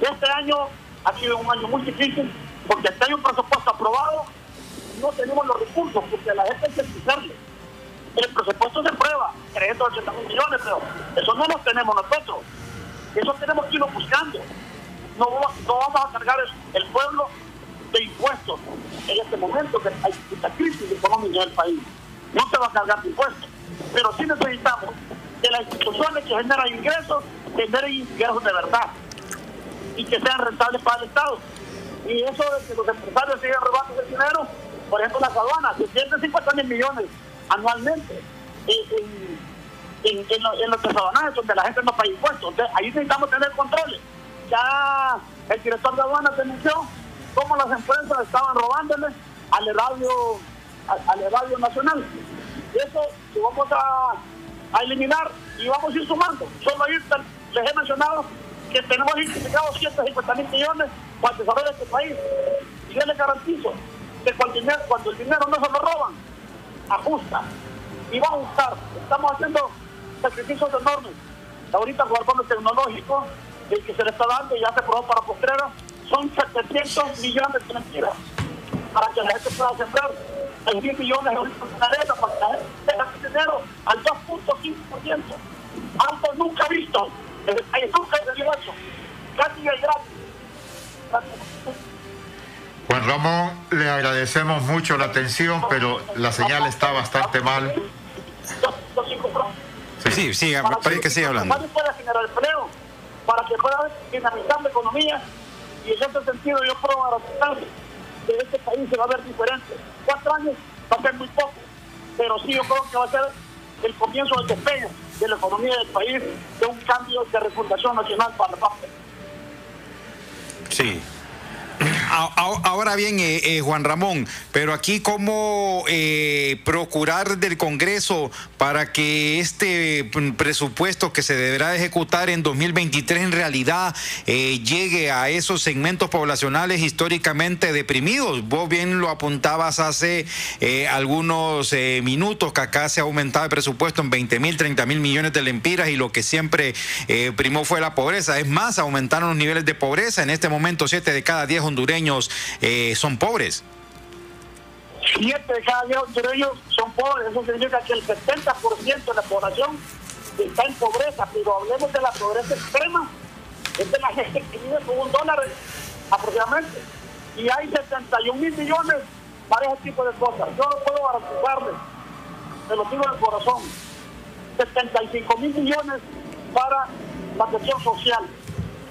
Este año ha sido un año muy difícil, porque hasta hay un presupuesto aprobado, no tenemos los recursos, porque la gente hay que explicarle el presupuesto se prueba, 380 millones, pero eso no lo tenemos nosotros. Eso tenemos que irlo buscando. No, no vamos a cargar el pueblo de impuestos en este momento que hay esta crisis económica en el país. No se va a cargar de impuestos. Pero sí necesitamos que las instituciones que generan ingresos generen ingresos de verdad y que sean rentables para el Estado. Y eso de que los empresarios sigan robando el dinero, por ejemplo, las aduanas, se pierden 50 mil millones anualmente en, en, en, los- en los desabanajes donde la gente no paga impuestos. Entonces, ahí necesitamos tener controles. Ya el director de aduanas denunció cómo las empresas estaban robándole al radio, al, al radio nacional. Y eso lo vamos a, a eliminar y vamos a ir sumando. Solo ahí les he mencionado que tenemos identificados 150 mil millones para el desarrollo de este país. Y yo les garantizo que cuando el dinero, cuando el dinero no se lo roban, ajusta y va a ajustar. Estamos haciendo sacrificios enormes. Ahorita con el tecnológico, el que se le está dando y ya se probó para postrera, son 700 millones de mentiras para que la gente pueda sembrar 6 mil millones de euros de arena para que la gente tenga ese dinero al 2.5%. Algo nunca visto. El país nunca se eso. Casi es gratis. Juan Ramón, le agradecemos mucho la atención, pero la señal está bastante mal. Sí, sí, parece que sigue hablando. Para que pueda generar empleo, para que pueda dinamizar la economía. Y en ese sentido yo puedo garantizar que este país se va a ver diferente. Cuatro años va a ser muy poco, pero sí yo creo que va a ser el comienzo del despegue de la economía del país, de un cambio de refundación nacional para la paz. Sí. Ahora bien, eh, eh, Juan Ramón, pero aquí cómo eh, procurar del Congreso para que este mm, presupuesto que se deberá ejecutar en 2023 en realidad llegue a esos segmentos poblacionales históricamente deprimidos. Vos bien lo apuntabas hace algunos minutos que acá se ha aumentado el presupuesto en 20 mil, 30 mil millones de lempiras y lo que siempre primó fue la pobreza. Es más, aumentaron los niveles de pobreza. En este momento, 7 de cada 10 hondureños eh, son pobres. Siete de cada diez hondureños son pobres. Eso significa que el 70% de la población está en pobreza. Pero hablemos de la pobreza extrema. Es de la gente que vive con un dólar aproximadamente. Y hay 71 mil millones para ese tipo de cosas. Yo no puedo garantizarles, se lo digo de corazón, 75 mil millones para la cuestión social,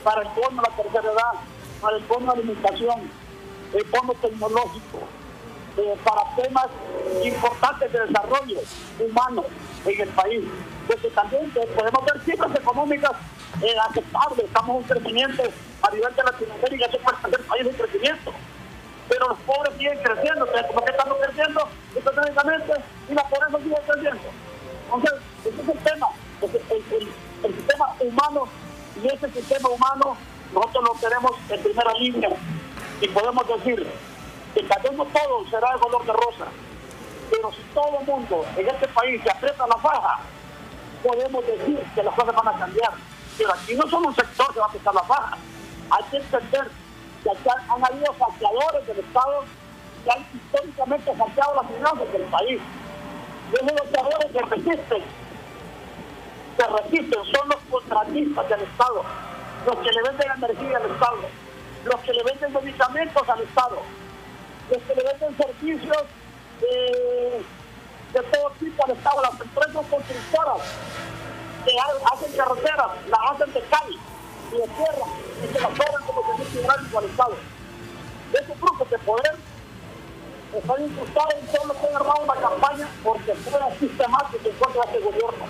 para el fondo de la tercera edad, para el fondo de alimentación, el fondo tecnológico, eh, para temas importantes de desarrollo humano en el país. Porque también eh, podemos ver cifras económicas eh, aceptables, estamos en un crecimiento a nivel de Latinoamérica, eso puede ser país en crecimiento. Pero los pobres siguen creciendo, entonces, como que estamos creciendo y la pobreza sigue creciendo. Entonces, ese es el tema, el sistema humano y ese sistema humano nosotros lo tenemos en primera línea y podemos decir que tal todo será de color de rosa, pero si todo el mundo en este país se aprieta la faja, podemos decir que las cosas van a cambiar. Pero aquí no solo un sector que va a apretar la faja, hay que entender que aquí han, han habido saqueadores del Estado que han históricamente saqueado las finanzas del país. Y esos saqueadores que resisten, que resisten, son los contratistas del Estado, los que le venden energía al Estado, los que le venden medicamentos al Estado, los que le venden servicios eh, de todo tipo al Estado, las empresas constructoras que ha- hacen carreteras, las hacen de cal y de tierra y se las cobran como servicio hidráulico al Estado. Esos grupos de poder están incrustados en todo lo que ha armado una campaña porque fuera sistemático en contra de este gobierno.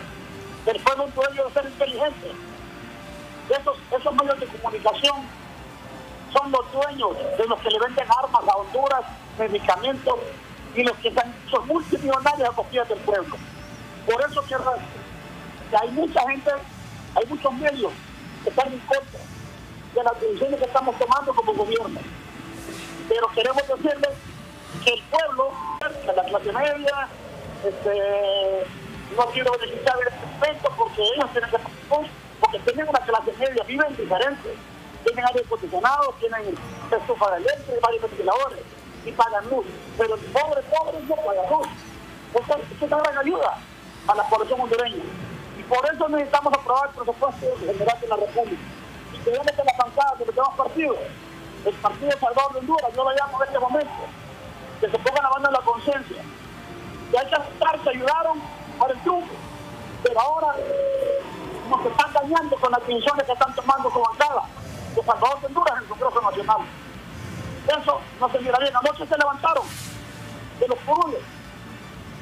El pueblo es dueño de ser inteligente. Esos, esos medios de comunicación son los dueños de los que le venden armas a Honduras, medicamentos y los que están, son multimillonarios a costillas del pueblo. Por eso que, que hay mucha gente, hay muchos medios que están en contra de las decisiones que estamos tomando como gobierno. Pero queremos decirles que el pueblo, la clase media, este, no quiero beneficiar de este aspecto porque ellos tienen que tienen una clase media, viven diferentes. Tienen aire acondicionado, tienen estufa de varios ventiladores y pagan luz. Pero el pobre, pobre no paga luz. Entonces, es una gran ayuda a la población hondureña. Y por eso necesitamos aprobar el presupuesto general de la República. Y que viene de la bancada los demás el Partido Salvador de Honduras, yo lo llamo en este momento, que se pongan la banda en la conciencia. Que hay que aceptar que ayudaron para el triunfo, pero ahora nos están dañando con las decisiones que están tomando su bancada de Salvador de Honduras en el Congreso Nacional. Eso no se mira bien. Anoche se levantaron de los purules.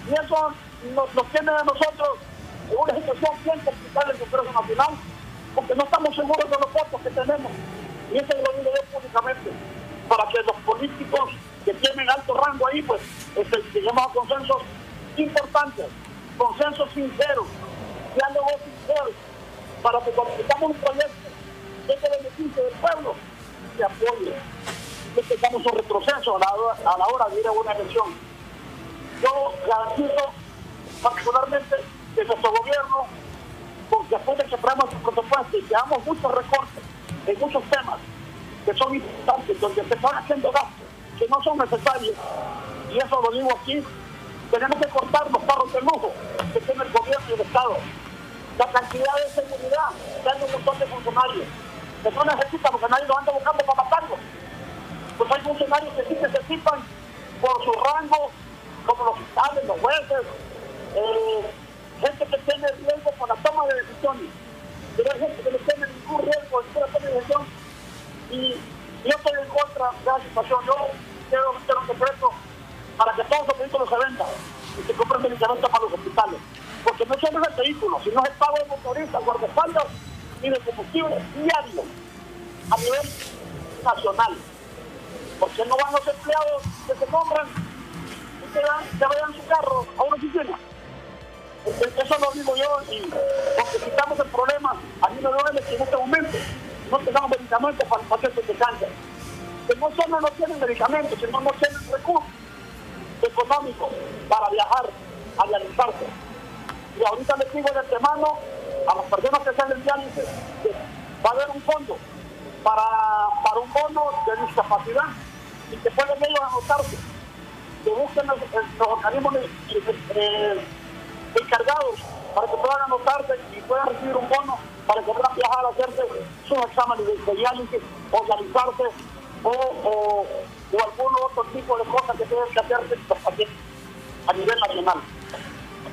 Y eso nos, nos tiene a nosotros en una situación bien complicada en el Congreso Nacional, porque no estamos seguros de los votos que tenemos. Y eso lo digo yo públicamente, para que los políticos que tienen alto rango ahí, pues, este, lleguemos a consensos importantes, consensos sinceros, diálogos sinceros, para que cuando tengamos un proyecto que es de beneficio del pueblo, se apoye. Que tengamos un retroceso a la, hora- a la hora de ir a una elección. Yo garantizo particularmente que nuestro gobierno, porque después de que aprobamos el presupuesto y que hagamos muchos recortes en muchos temas que son importantes, donde se están haciendo gastos que no son necesarios, y eso lo digo aquí, tenemos que cortar los carros de lujo que tiene el gobierno y el Estado. La cantidad de seguridad que hay un montón de funcionarios que no necesitan porque nadie los anda buscando para matarlos. Pues hay funcionarios que sí necesitan por su rango, como los fiscales, los jueces, eh, gente que tiene riesgo con la toma de decisiones. Pero hay gente que no tiene ningún riesgo en la toma de decisiones. Y yo estoy en contra de la situación. Yo quiero meter un decreto para que todos los vehículos se vendan y se compren medicamentos para los hospitales. Porque no solo es el vehículo, sino es el pago de motoristas, guardaespaldas y de combustible diario a nivel nacional. Porque no van los empleados que se compran y se, dan, se vayan su carro a una oficina. Eso lo digo yo y porque si estamos en problemas, a mí me duele que en este momento no tengamos medicamentos para los pacientes de cáncer. Que no solo no tienen medicamentos, sino no tienen recursos económicos para viajar a realizarse. Y ahorita les digo de antemano a las personas que están en diálisis que va a haber un fondo para, para un bono de discapacidad y que pueden ellos anotarse, que busquen los, organismos eh, eh, encargados para que puedan anotarse y puedan recibir un bono para que puedan viajar a hacerse sus exámenes de, diálisis o realizarse o, o, algún otro tipo de cosas que tienen que hacerse a nivel nacional.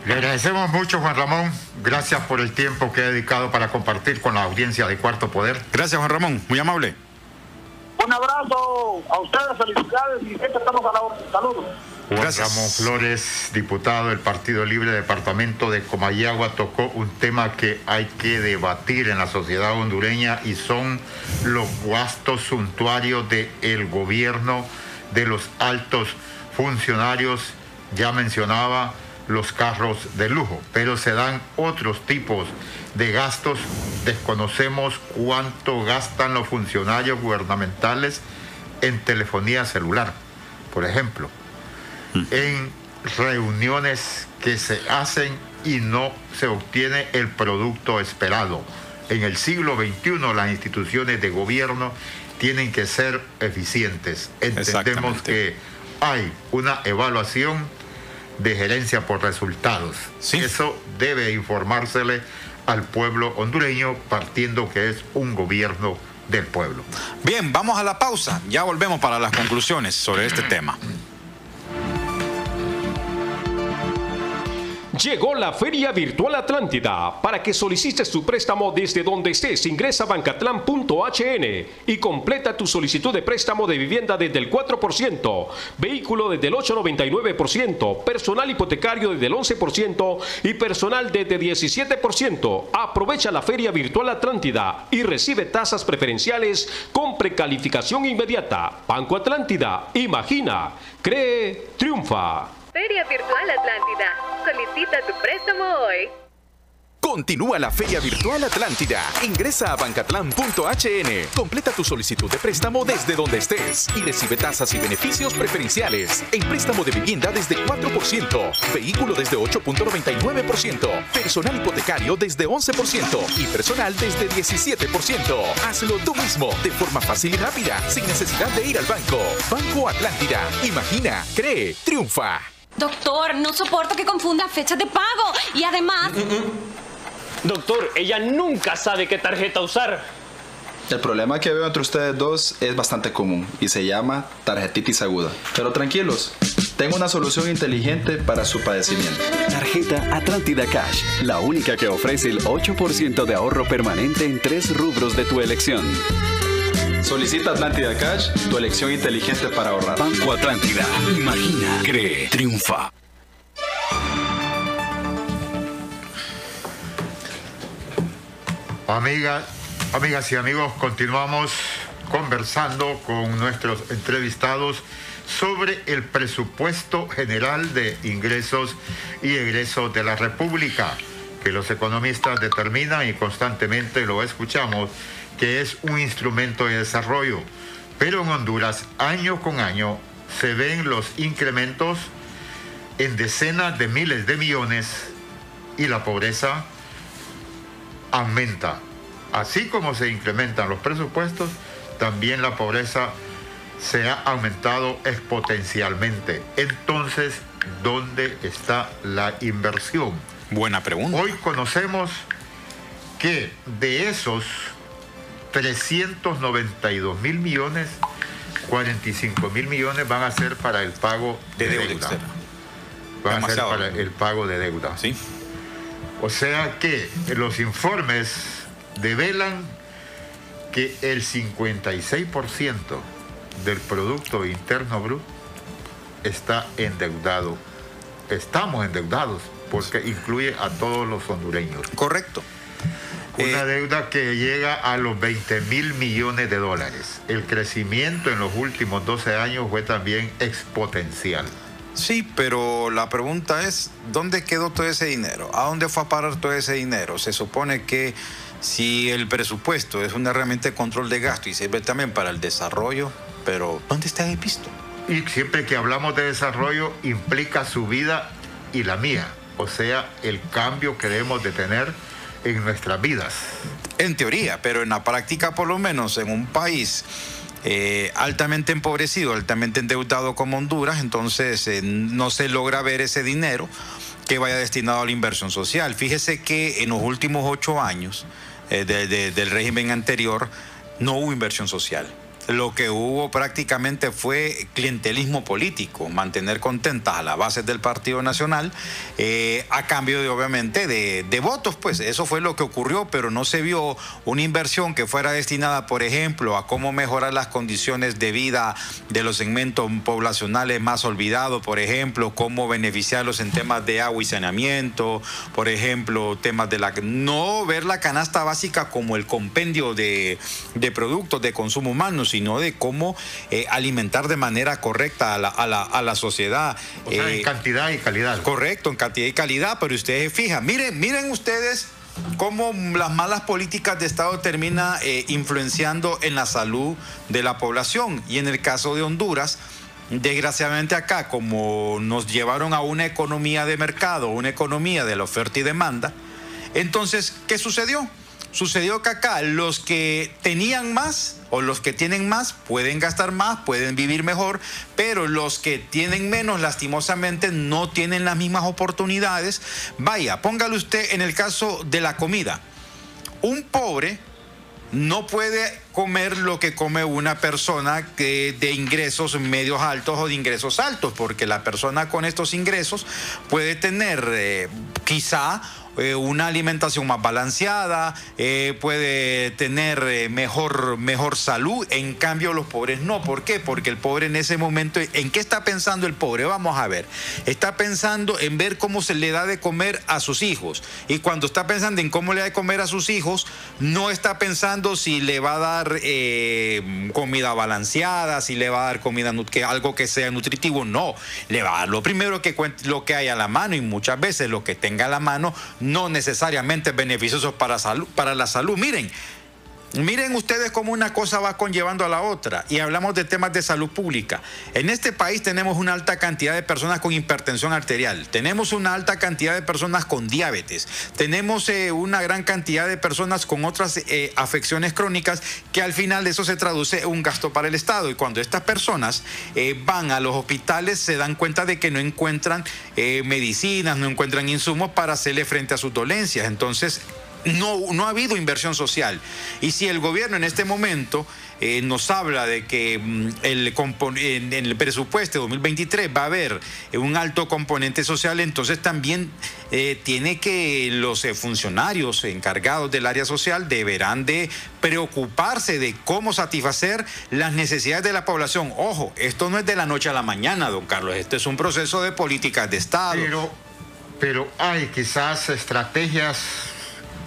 Le agradecemos mucho, Juan Ramón. Gracias por el tiempo que ha dedicado para compartir con la audiencia de Cuarto Poder. Gracias, Juan Ramón. Muy amable. Un abrazo a ustedes, felicidades y siempre estamos a la orden. Saludos. Juan Ramón Flores, diputado del Partido Libre Departamento de Comayagua, tocó un tema que hay que debatir en la sociedad hondureña y son los gastos suntuarios del gobierno, de los altos funcionarios. Ya mencionaba los carros de lujo, pero se dan otros tipos de gastos. Desconocemos cuánto gastan los funcionarios gubernamentales en telefonía celular, por ejemplo en reuniones que se hacen y no se obtiene el producto esperado. En el siglo XXI las instituciones de gobierno tienen que ser eficientes. Entendemos que hay una evaluación de gerencia por resultados. Eso debe informársele al pueblo hondureño partiendo que es un gobierno del pueblo. Bien, vamos a la pausa. Ya volvemos para las conclusiones sobre este tema. Llegó la Feria Virtual Atlántida. Para que solicites tu préstamo desde donde estés, ingresa a bancatlán.hn y completa tu solicitud de préstamo de vivienda desde el 4%, vehículo desde el 8,99%, personal hipotecario desde el 11% y personal desde 17%. Aprovecha la Feria Virtual Atlántida y recibe tasas preferenciales con precalificación inmediata. Banco Atlántida, imagina, cree, triunfa. Feria Virtual Atlántida. Solicita tu préstamo hoy. Continúa la Feria Virtual Atlántida. Ingresa a bancatlán.hn. Completa tu solicitud de préstamo desde donde estés y recibe tasas y beneficios preferenciales. En préstamo de vivienda desde 4%, vehículo desde 8.99%, personal hipotecario desde 11% y personal desde 17%. Hazlo tú mismo de forma fácil y rápida, sin necesidad de ir al banco. Banco Atlántida. Imagina, cree, triunfa. Doctor, no soporto que confunda fechas de pago. Y además, Doctor, ella nunca sabe qué tarjeta usar. El problema que veo entre ustedes dos es bastante común y se llama tarjetitis aguda. Pero tranquilos, tengo una solución inteligente para su padecimiento. Tarjeta Atlántida Cash, la única que ofrece el 8% de ahorro permanente en tres rubros de tu elección. Solicita Atlántida Cash, tu elección inteligente para ahorrar. Banco Atlántida. Imagina, cree, triunfa. Amigas, amigas y amigos, continuamos conversando con nuestros entrevistados sobre el presupuesto general de ingresos y egresos de la República, que los economistas determinan y constantemente lo escuchamos, que es un instrumento de desarrollo. Pero en Honduras, año con año, se ven los incrementos en decenas de miles de millones y la pobreza aumenta. Así como se incrementan los presupuestos, también la pobreza se ha aumentado exponencialmente. Entonces, ¿dónde está la inversión? Buena pregunta. Hoy conocemos que de esos 392 mil millones, 45 mil millones van a ser para el pago de, deuda. Van a ser para el pago de deuda. Sí. O sea que los informes develan que el 56% del Producto Interno Bruto está endeudado. Estamos endeudados porque incluye a todos los hondureños. Correcto. Una Eh, deuda que llega a los 20 mil millones de dólares. El crecimiento en los últimos 12 años fue también exponencial. Sí, pero la pregunta es, ¿dónde quedó todo ese dinero? ¿A dónde fue a parar todo ese dinero? Se supone que si el presupuesto es una herramienta de control de gasto y sirve también para el desarrollo, pero ¿dónde está el visto? Y siempre que hablamos de desarrollo implica su vida y la mía. O sea, el cambio que debemos de tener en nuestras vidas. En teoría, pero en la práctica, por lo menos en un país eh, altamente empobrecido, altamente endeudado como Honduras, entonces eh, no se logra ver ese dinero que vaya destinado a la inversión social. Fíjese que en los últimos ocho años eh, de- de- del régimen anterior no hubo inversión social. Lo que hubo prácticamente fue clientelismo político, mantener contentas a las bases del Partido Nacional eh, a cambio de, obviamente, de, votos. Pues eso fue lo que ocurrió, pero no se vio una inversión que fuera destinada, por ejemplo, a cómo mejorar las condiciones de vida de los segmentos poblacionales más olvidados, por ejemplo, cómo beneficiarlos en temas de agua y saneamiento, por ejemplo, temas de la... No ver la canasta básica como el compendio de, de productos de consumo humano, sino de cómo eh, alimentar de manera correcta a la, a la, a la sociedad. O sea, en Eh, cantidad y calidad. Correcto, en cantidad y calidad, pero ustedes fijan, miren, miren ustedes cómo las malas políticas de Estado termina eh, influenciando en la salud de la población. Y en el caso de Honduras, desgraciadamente acá, como nos llevaron a una economía de mercado, una economía de la oferta y demanda, entonces, ¿qué sucedió? Sucedió que acá los que tenían más o los que tienen más pueden gastar más, pueden vivir mejor, pero los que tienen menos lastimosamente no tienen las mismas oportunidades. Vaya, póngale usted en el caso de la comida. Un pobre no puede comer lo que come una persona que de ingresos medios altos o de ingresos altos, porque la persona con estos ingresos puede tener eh, quizá eh, una alimentación más balanceada, eh, puede tener eh, mejor, mejor salud, en cambio los pobres no. ¿Por qué? Porque el pobre en ese momento, ¿en qué está pensando el pobre? Vamos a ver, está pensando en ver cómo se le da de comer a sus hijos. Y cuando está pensando en cómo le da de comer a sus hijos, no está pensando si le va a dar comida balanceada, si le va a dar comida, que, algo que sea nutritivo, no. Le va a dar lo primero que, lo que hay a la mano y muchas veces lo que tenga a la mano no necesariamente es beneficioso para, salud, para la salud. Miren, Miren ustedes cómo una cosa va conllevando a la otra y hablamos de temas de salud pública. En este país tenemos una alta cantidad de personas con hipertensión arterial, tenemos una alta cantidad de personas con diabetes, tenemos eh, una gran cantidad de personas con otras eh, afecciones crónicas que al final de eso se traduce en un gasto para el Estado y cuando estas personas eh, van a los hospitales se dan cuenta de que no encuentran medicinas, no encuentran insumos para hacerle frente a sus dolencias. Entonces, no, no ha habido inversión social. Y si el gobierno en este momento eh, nos habla de que mm, el en, el presupuesto de 2023 va a haber eh, un alto componente social, entonces también eh, tiene que los funcionarios encargados del área social deberán de preocuparse de cómo satisfacer las necesidades de la población. Ojo, esto no es de la noche a la mañana, don Carlos, este es un proceso de políticas de Estado. Pero, pero hay quizás estrategias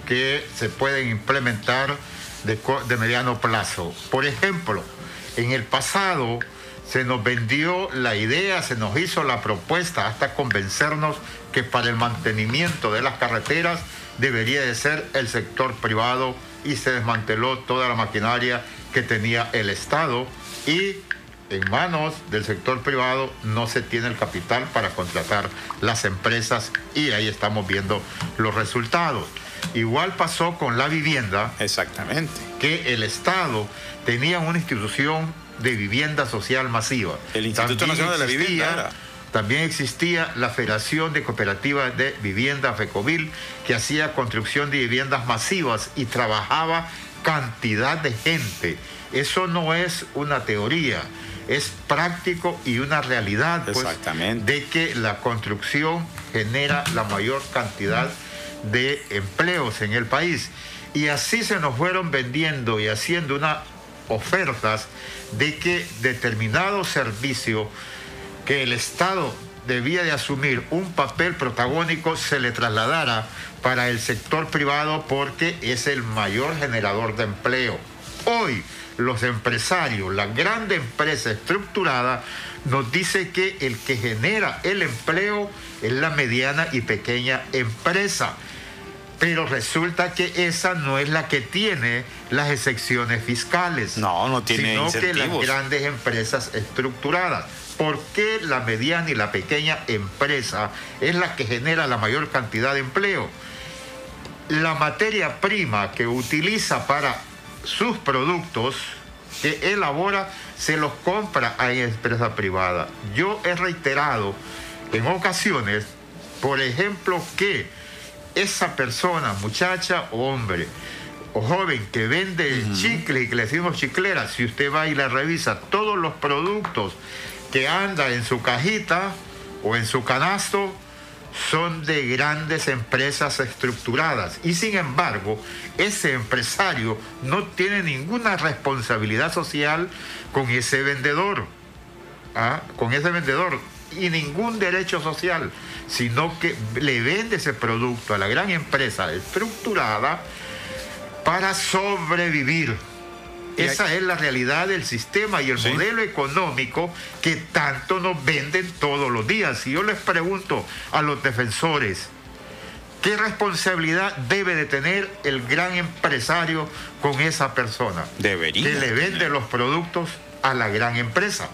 que se pueden implementar de, de mediano plazo. Por ejemplo, en el pasado se nos vendió la idea, se nos hizo la propuesta hasta convencernos que para el mantenimiento de las carreteras debería de ser el sector privado y se desmanteló toda la maquinaria que tenía el Estado y en manos del sector privado no se tiene el capital para contratar las empresas y ahí estamos viendo los resultados. Igual pasó con la vivienda. Exactamente. Que el Estado tenía una institución de vivienda social masiva. El Instituto Nacional de la Vivienda era. También existía la Federación de Cooperativas de Vivienda FECOVIL, que hacía construcción de viviendas masivas y trabajaba cantidad de gente. Eso no es una teoría, es práctico y una realidad pues, de que la construcción genera la mayor cantidad de empleos en el país. Y así se nos fueron vendiendo y haciendo unas ofertas de que determinado servicio que el Estado debía de asumir un papel protagónico se le trasladara para el sector privado porque es el mayor generador de empleo. Hoy los empresarios, la grande empresa estructurada, nos dice que el que genera el empleo es la mediana y pequeña empresa. Pero resulta que esa no es la que tiene las excepciones fiscales. No, no tiene Sino que las grandes empresas estructuradas. ¿Por qué la mediana y la pequeña empresa es la que genera la mayor cantidad de empleo? La materia prima que utiliza para sus productos que elabora se los compra a empresa privada. Yo he reiterado en ocasiones, por ejemplo, que esa persona, muchacha o hombre, o joven que vende chicle y que le decimos chiclera, si usted va y le revisa todos los productos que anda en su cajita o en su canasto, son de grandes empresas estructuradas. Y sin embargo, ese empresario no tiene ninguna responsabilidad social con ese vendedor. ¿ah? Con ese vendedor. Y ningún derecho social, sino que le vende ese producto a la gran empresa estructurada para sobrevivir. Esa es la realidad del sistema y el modelo económico que tanto nos venden todos los días. Y yo les pregunto a los defensores, ¿qué responsabilidad debe de tener el gran empresario con esa persona? Debería. Que le vende los productos a la gran empresa.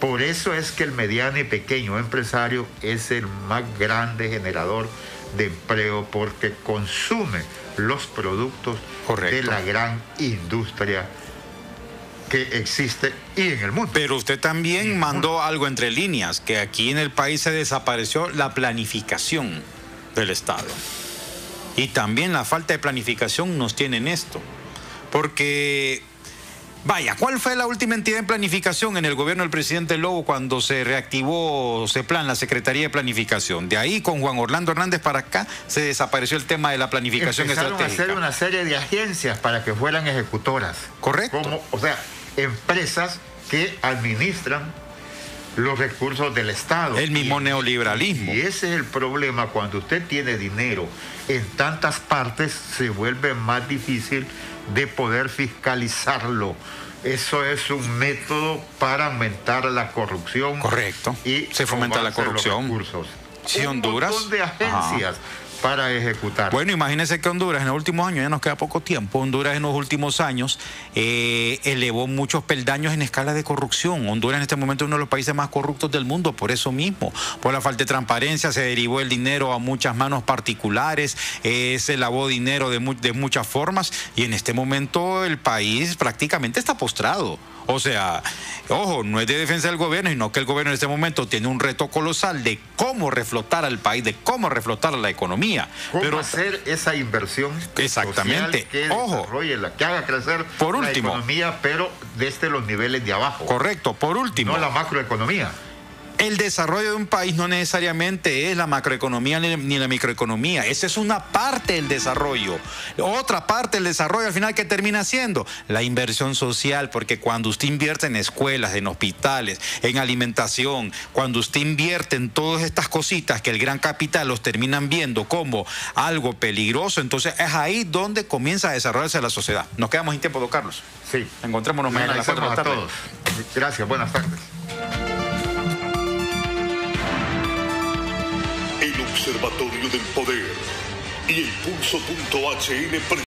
Por eso es que el mediano y pequeño empresario es el más grande generador de empleo porque consume los productos de la gran industria que existe y en el mundo. Pero usted también mandó algo entre líneas, que aquí en el país se desapareció la planificación del Estado. Y también la falta de planificación nos tiene en esto. Porque, vaya, ¿cuál fue la última entidad en planificación en el gobierno del presidente Lobo cuando se reactivó CEPLAN, la Secretaría de Planificación? De ahí, con Juan Orlando Hernández para acá, se desapareció el tema de la planificación Empezaron a estratégica. hacer una serie de agencias para que fueran ejecutoras. Correcto. Como, o sea, empresas que administran los recursos del Estado. El mismo neoliberalismo. Y ese es el problema. Cuando usted tiene dinero en tantas partes, se vuelve más difícil de poder fiscalizarlo. Eso es un método para aumentar la corrupción. Correcto. Y Se fomenta la los corrupción. recursos. Sí, un Honduras. montón de agencias para ejecutar. Bueno, imagínense que Honduras en los últimos años, ya nos queda poco tiempo, Honduras en los últimos años eh, elevó muchos peldaños en escala de corrupción. Honduras en este momento es uno de los países más corruptos del mundo, por eso mismo. Por la falta de transparencia se derivó el dinero a muchas manos particulares, eh, se lavó dinero de, de muchas formas y en este momento el país prácticamente está postrado. O sea, ojo, no es de defensa del gobierno, sino que el gobierno en este momento tiene un reto colosal de cómo reflotar al país, de cómo reflotar la economía. ¿Cómo Pero hacer esa inversión Exactamente. social que Ojo. desarrolle la- que haga crecer Por la último. economía, pero desde los niveles de abajo. Correcto, por último. No la macroeconomía. El desarrollo de un país no necesariamente es la macroeconomía ni la microeconomía. Esa es una parte del desarrollo. Otra parte del desarrollo al final que termina siendo la inversión social, porque cuando usted invierte en escuelas, en hospitales, en alimentación, cuando usted invierte en todas estas cositas que el gran capital los terminan viendo como algo peligroso, entonces es ahí donde comienza a desarrollarse la sociedad. Nos quedamos sin tiempo, don Carlos. Sí. Encontrémonos mañana a las 4 de la tarde. todos. Gracias, buenas tardes. Observatorio del Poder y el Pulso.hn